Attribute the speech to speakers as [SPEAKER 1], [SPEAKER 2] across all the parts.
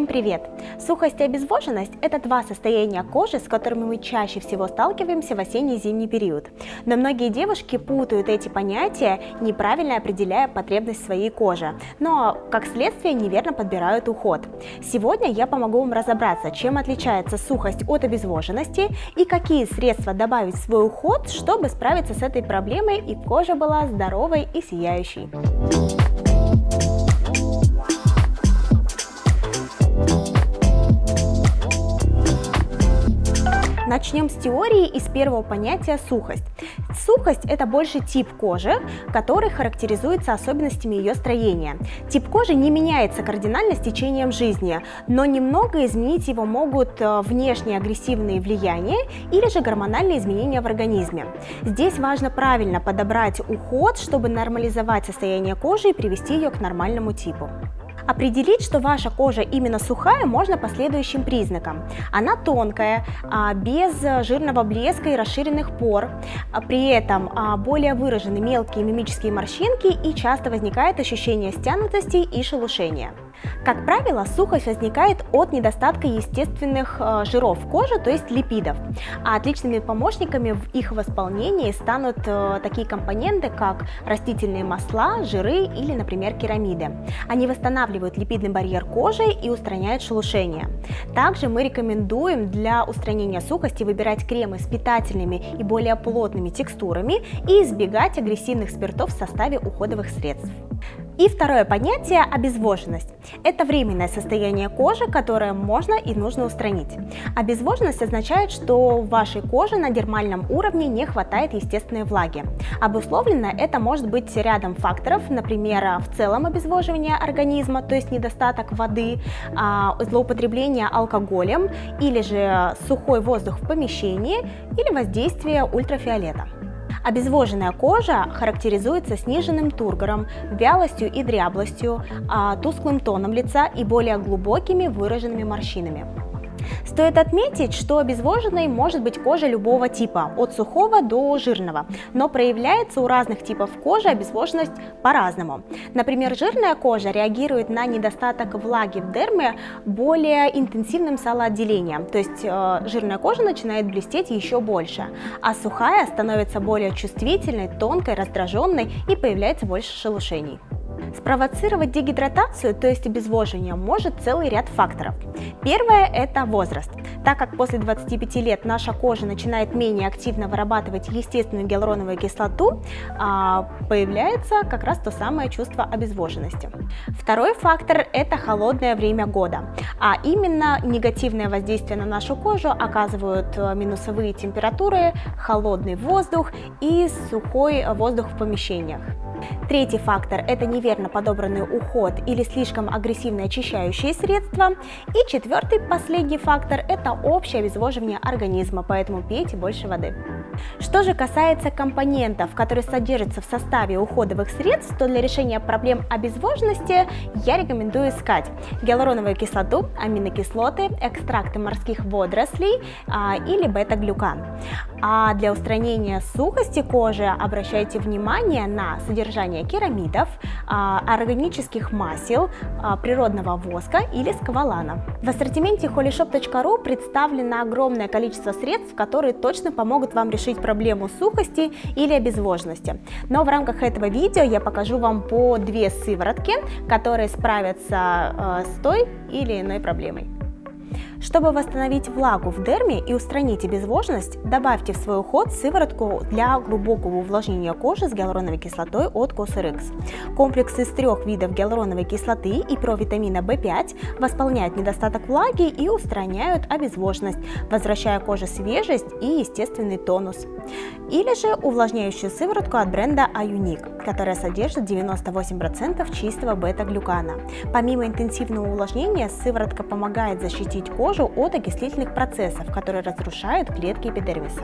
[SPEAKER 1] Всем привет! Сухость и обезвоженность – это два состояния кожи, с которыми мы чаще всего сталкиваемся в осенний и зимний период. Но многие девушки путают эти понятия, неправильно определяя потребность своей кожи, но, как следствие, неверно подбирают уход. Сегодня я помогу вам разобраться, чем отличается сухость от обезвоженности и какие средства добавить в свой уход, чтобы справиться с этой проблемой и кожа была здоровой и сияющей. Начнем с теории и с первого понятия сухость. Сухость – это больше тип кожи, который характеризуется особенностями ее строения. Тип кожи не меняется кардинально с течением жизни, но немного изменить его могут э, внешние агрессивные влияния или же гормональные изменения в организме. Здесь важно правильно подобрать уход, чтобы нормализовать состояние кожи и привести ее к нормальному типу. Определить, что ваша кожа именно сухая, можно по следующим признакам. Она тонкая, а, без жирного блеска и расширенных пор, а, при этом а, более выражены мелкие мимические морщинки и часто возникает ощущение стянутости и шелушения. Как правило, сухость возникает от недостатка естественных э, жиров кожи, то есть липидов. А отличными помощниками в их восполнении станут э, такие компоненты, как растительные масла, жиры или, например, керамиды. Они восстанавливают липидный барьер кожи и устраняют шелушение. Также мы рекомендуем для устранения сухости выбирать кремы с питательными и более плотными текстурами и избегать агрессивных спиртов в составе уходовых средств. И второе понятие – обезвоженность. Это временное состояние кожи, которое можно и нужно устранить. Обезвоженность означает, что в вашей коже на дермальном уровне не хватает естественной влаги. Обусловлено это может быть рядом факторов, например, в целом обезвоживание организма, то есть недостаток воды, а, злоупотребление алкоголем или же сухой воздух в помещении или воздействие ультрафиолета. Обезвоженная кожа характеризуется сниженным тургором, вялостью и дряблостью, а, тусклым тоном лица и более глубокими выраженными морщинами. Стоит отметить, что обезвоженной может быть кожа любого типа, от сухого до жирного, но проявляется у разных типов кожи обезвоженность по-разному. Например, жирная кожа реагирует на недостаток влаги в дерме более интенсивным салоотделением, то есть э, жирная кожа начинает блестеть еще больше, а сухая становится более чувствительной, тонкой, раздраженной и появляется больше шелушений. Спровоцировать дегидратацию, то есть обезвоживание, может целый ряд факторов. Первое – это возраст. Так как после 25 лет наша кожа начинает менее активно вырабатывать естественную гиалуроновую кислоту, а, появляется как раз то самое чувство обезвоженности. Второй фактор – это холодное время года. А именно негативное воздействие на нашу кожу оказывают э, минусовые температуры, холодный воздух и сухой воздух в помещениях. Третий фактор – это неверно подобранный уход или слишком агрессивные очищающие средства. И четвертый, последний фактор – это общее обезвоживание организма, поэтому пейте больше воды. Что же касается компонентов, которые содержатся в составе уходовых средств, то для решения проблем обезвоженности я рекомендую искать гиалуроновую кислоту, аминокислоты, экстракты морских водорослей а, или бета-глюкан. А для устранения сухости кожи обращайте внимание на содержание керамидов, а, органических масел, а, природного воска или сквалана. В ассортименте holyshop.ru представлено огромное количество средств, которые точно помогут вам решить проблему сухости или обезвоженности. Но в рамках этого видео я покажу вам по две сыворотки, которые справятся э, с той или иной проблемой. Чтобы восстановить влагу в дерме и устранить обезвоженность, добавьте в свой уход сыворотку для глубокого увлажнения кожи с гиалуроновой кислотой от Cosrx. Комплекс из трех видов гиалуроновой кислоты и провитамина В5 восполняют недостаток влаги и устраняют обезвоженность, возвращая коже свежесть и естественный тонус. Или же увлажняющую сыворотку от бренда Аюник, которая содержит 98% чистого бета-глюкана. Помимо интенсивного увлажнения, сыворотка помогает защитить кожу от окислительных процессов, которые разрушают клетки эпидермиса.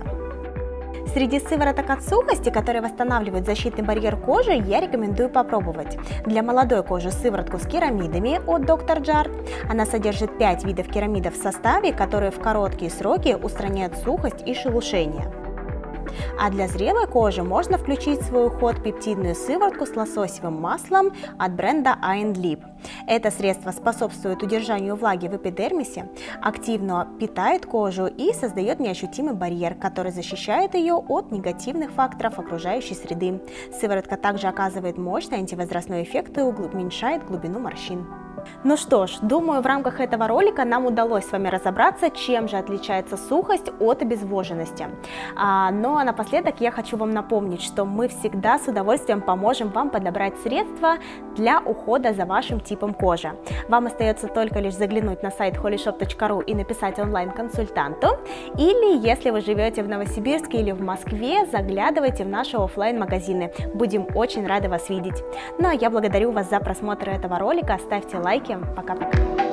[SPEAKER 1] Среди сывороток от сухости, которые восстанавливают защитный барьер кожи, я рекомендую попробовать. Для молодой кожи сыворотку с керамидами от Dr. Jar. Она содержит 5 видов керамидов в составе, которые в короткие сроки устраняют сухость и шелушение. А для зрелой кожи можно включить в свой уход пептидную сыворотку с лососевым маслом от бренда Iron Lip. Это средство способствует удержанию влаги в эпидермисе, активно питает кожу и создает неощутимый барьер, который защищает ее от негативных факторов окружающей среды. Сыворотка также оказывает мощный антивозрастной эффект и уменьшает глубину морщин. Ну что ж, думаю, в рамках этого ролика нам удалось с вами разобраться, чем же отличается сухость от обезвоженности. А, ну а напоследок я хочу вам напомнить, что мы всегда с удовольствием поможем вам подобрать средства для ухода за вашим типом кожи. Вам остается только лишь заглянуть на сайт holyshop.ru и написать онлайн-консультанту, или если вы живете в Новосибирске или в Москве, заглядывайте в наши офлайн магазины Будем очень рады вас видеть. Ну а я благодарю вас за просмотр этого ролика, ставьте лайк лайки. Пока-пока.